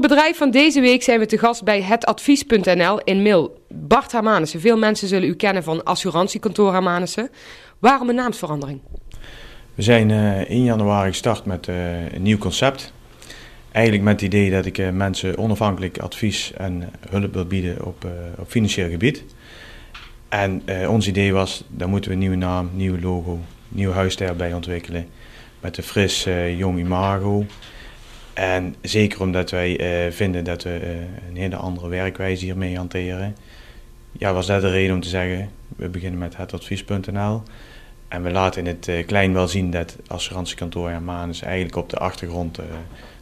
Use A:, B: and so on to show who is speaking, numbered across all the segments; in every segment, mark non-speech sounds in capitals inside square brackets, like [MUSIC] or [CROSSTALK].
A: Het bedrijf van deze week zijn we te gast bij hetadvies.nl in Mil. Bart Hermanussen. Veel mensen zullen u kennen van assurantiekantoor Hermanussen. Waarom een naamsverandering?
B: We zijn uh, in januari gestart met uh, een nieuw concept. Eigenlijk met het idee dat ik uh, mensen onafhankelijk advies en hulp wil bieden op, op financieel gebied. En ons idee was, daar moeten we een nieuwe naam, nieuw logo, nieuw huisstijl bij ontwikkelen. Met een fris jong imago. En zeker omdat wij uh, vinden dat we uh, een hele andere werkwijze hiermee hanteren. Ja, was dat de reden om te zeggen, we beginnen met hetadvies.nl. En we laten in het uh, klein wel zien dat assurantiekantoor Hermanus eigenlijk op de achtergrond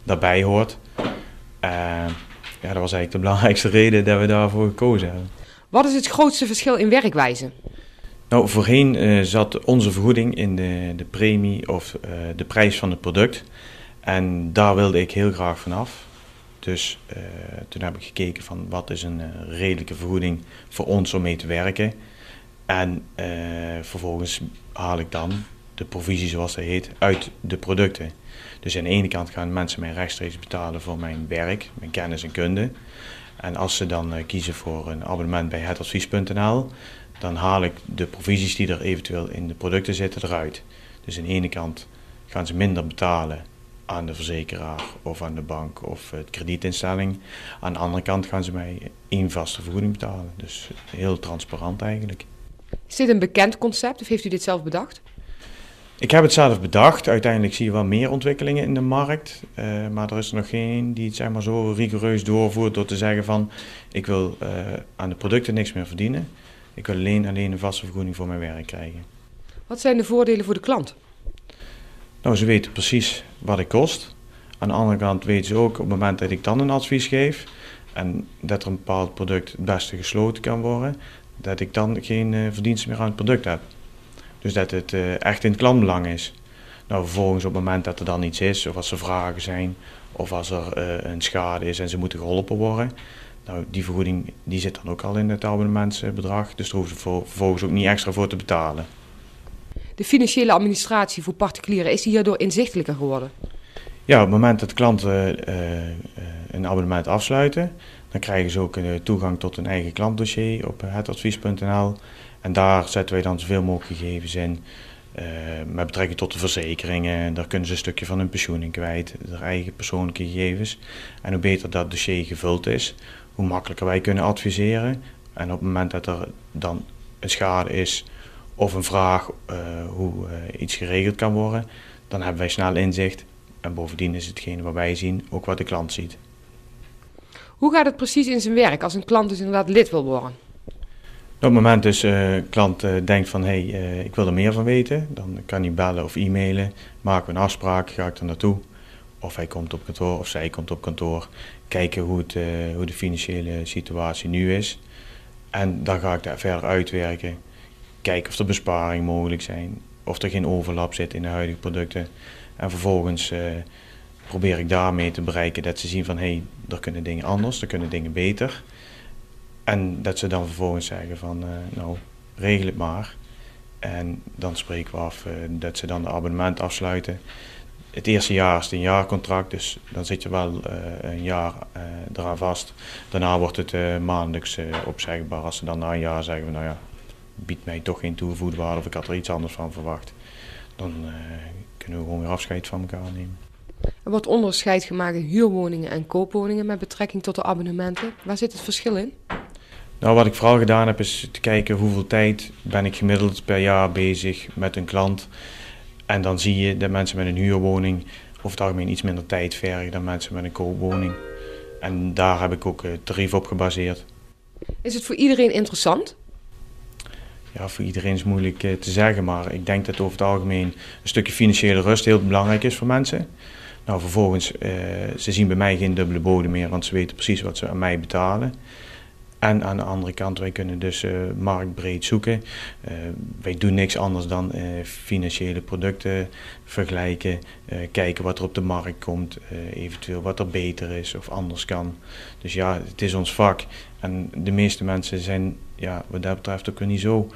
B: daarbij hoort. ja, dat was eigenlijk de [LAUGHS] belangrijkste reden dat we daarvoor gekozen hebben.
A: Wat is het grootste verschil in werkwijze?
B: Nou, voorheen zat onze vergoeding in de, de premie of de prijs van het product. En daar wilde ik heel graag vanaf. Dus uh, toen heb ik gekeken van wat is een uh, redelijke vergoeding voor ons om mee te werken. En uh, vervolgens haal ik dan de provisie zoals dat heet uit de producten. Dus aan de ene kant gaan mensen mij rechtstreeks betalen voor mijn werk, mijn kennis en kunde. En als ze dan kiezen voor een abonnement bij hetadvies.nl, dan haal ik de provisies die er eventueel in de producten zitten eruit. Dus aan de ene kant gaan ze minder betalen aan de verzekeraar of aan de bank of het kredietinstelling. Aan de andere kant gaan ze mij één vaste vergoeding betalen. Dus heel transparant eigenlijk.
A: Is dit een bekend concept of heeft u dit zelf bedacht?
B: Ik heb het zelf bedacht. Uiteindelijk zie je wel meer ontwikkelingen in de markt. Uh, maar er is er nog geen die het zeg maar, zo rigoureus doorvoert door te zeggen van... ik wil uh, aan de producten niks meer verdienen. Ik wil alleen, alleen een vaste vergoeding voor mijn werk krijgen.
A: Wat zijn de voordelen voor de klant?
B: Nou, ze weten precies wat het kost. Aan de andere kant weten ze ook op het moment dat ik dan een advies geef en dat er een bepaald product het beste gesloten kan worden, dat ik dan geen uh, meer aan het product heb. Dus dat het uh, echt in het klantbelang is. Nou, vervolgens op het moment dat er dan iets is, of als er vragen zijn, of als er uh, een schade is en ze moeten geholpen worden, nou, die vergoeding die zit dan ook al in het abonnementsbedrag, dus daar hoeven ze vervolgens ook niet extra voor te betalen
A: de financiële administratie voor particulieren, is hierdoor inzichtelijker geworden?
B: Ja, op het moment dat klanten uh, een abonnement afsluiten, dan krijgen ze ook uh, toegang tot een eigen klantdossier op hetadvies.nl. En daar zetten wij dan zoveel mogelijk gegevens in. met betrekking tot de verzekeringen, daar kunnen ze een stukje van hun pensioen in kwijt, hun eigen persoonlijke gegevens. En hoe beter dat dossier gevuld is, hoe makkelijker wij kunnen adviseren. En op het moment dat er dan een schade is, of een vraag uh, hoe uh, iets geregeld kan worden, dan hebben wij snel inzicht. En bovendien is hetgene wat wij zien ook wat de klant ziet.
A: Hoe gaat het precies in zijn werk als een klant dus inderdaad lid wil worden?
B: Op het moment dus uh, klant denkt van hé, hey, ik wil er meer van weten, dan kan hij bellen of e-mailen, maken we een afspraak, ga ik er naartoe. Of hij komt op kantoor of zij komt op kantoor, kijken hoe, het, hoe de financiële situatie nu is. En dan ga ik daar verder uitwerken kijken of er besparingen mogelijk zijn, of er geen overlap zit in de huidige producten. En vervolgens uh, probeer ik daarmee te bereiken dat ze zien van hé, hey, er kunnen dingen anders, er kunnen dingen beter. En dat ze dan vervolgens zeggen van uh, nou, regel het maar. En dan spreken we af uh, dat ze dan de abonnement afsluiten. Het eerste jaar is het een jaarcontract, dus dan zit je wel een jaar eraan vast. Daarna wordt het maandelijks opzegbaar. Als ze dan na een jaar zeggen, nou ja, biedt mij toch geen toegevoegde waarde of ik had er iets anders van verwacht. Dan uh, kunnen we gewoon weer afscheid van elkaar nemen.
A: Er wordt onderscheid gemaakt in huurwoningen en koopwoningen met betrekking tot de abonnementen. Waar zit het verschil in?
B: Nou, wat ik vooral gedaan heb is te kijken hoeveel tijd ben ik gemiddeld per jaar bezig met een klant. En dan zie je dat mensen met een huurwoning over het algemeen iets minder tijd vergen dan mensen met een koopwoning. En daar heb ik ook het tarief op gebaseerd.
A: Is het voor iedereen interessant?
B: Ja, voor iedereen is moeilijk eh, te zeggen, maar ik denk dat over het algemeen een stukje financiële rust heel belangrijk is voor mensen. Nou, vervolgens, uh, ze zien bij mij geen dubbele bodem meer, want ze weten precies wat ze aan mij betalen. En aan de andere kant, wij kunnen dus uh, marktbreed zoeken. Uh, wij doen niks anders dan uh, financiële producten vergelijken, kijken wat er op de markt komt, eventueel wat er beter is of anders kan. Dus ja, het is ons vak. En de meeste mensen zijn ja, wat dat betreft ook niet zo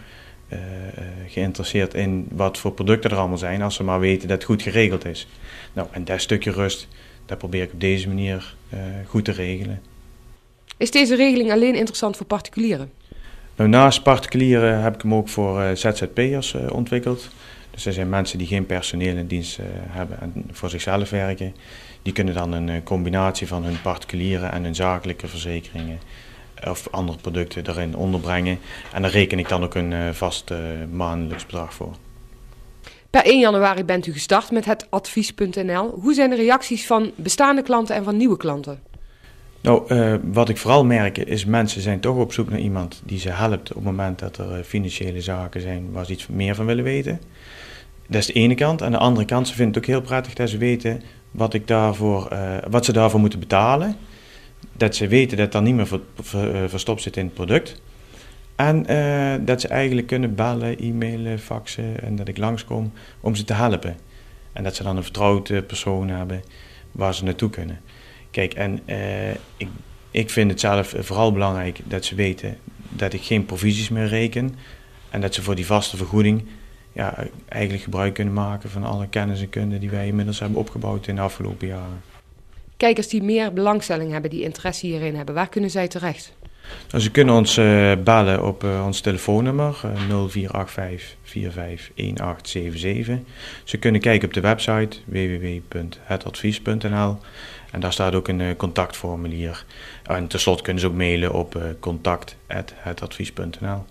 B: geïnteresseerd in wat voor producten er allemaal zijn, als ze maar weten dat het goed geregeld is. Nou, en dat stukje rust, dat probeer ik op deze manier goed te regelen.
A: Is deze regeling alleen interessant voor particulieren?
B: Nou, naast particulieren heb ik hem ook voor ZZP'ers ontwikkeld. Dus er zijn mensen die geen personeel in dienst hebben en voor zichzelf werken. Die kunnen dan een combinatie van hun particuliere en hun zakelijke verzekeringen of andere producten erin onderbrengen. En daar reken ik dan ook een uh, vast uh, maandelijks bedrag voor.
A: Per 1 januari bent u gestart met het advies.nl. Hoe zijn de reacties van bestaande klanten en van nieuwe klanten?
B: Nou, uh, wat ik vooral merk is mensen zijn toch op zoek naar iemand die ze helpt op het moment dat er financiële zaken zijn waar ze iets meer van willen weten. Dat is de ene kant. Aan de andere kant, ze vinden het ook heel prettig dat ze weten wat, ik daarvoor, wat ze daarvoor moeten betalen dat ze weten dat er niet meer eh, verstopt zit in het product. En dat ze eigenlijk kunnen bellen, e-mailen, faxen en dat ik langskom om ze te helpen. En dat ze dan een vertrouwde persoon hebben waar ze naartoe kunnen. Kijk, en uh, ik, ik vind het zelf vooral belangrijk dat ze weten dat ik geen provisies meer reken. En dat ze voor die vaste vergoeding ja, eigenlijk gebruik kunnen maken van alle kennis en kunde die wij inmiddels hebben opgebouwd in de afgelopen jaren
A: kijkers die meer belangstelling hebben, die interesse hierin hebben, waar kunnen zij terecht?
B: Nou, ze kunnen ons uh, bellen op uh, ons telefoonnummer uh, 0485 451877. Ze kunnen kijken op de website www.hetadvies.nl en daar staat ook een uh, contactformulier. En tenslotte kunnen ze ook mailen op contact.hetadvies.nl.